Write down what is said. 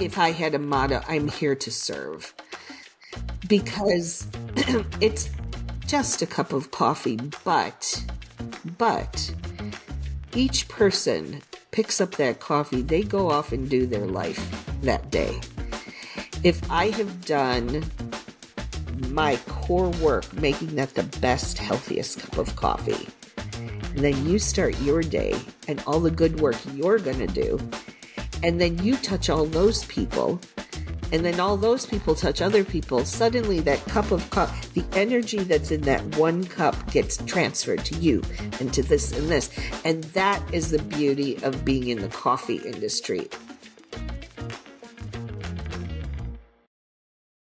if I had a motto, I'm here to serve because it's just a cup of coffee, but, but each person picks up that coffee, they go off and do their life that day. If I have done my core work making that the best, healthiest cup of coffee, and then you start your day and all the good work you're going to do, and then you touch all those people and then all those people touch other people, suddenly that cup of coffee, the energy that's in that one cup gets transferred to you and to this and this. And that is the beauty of being in the coffee industry.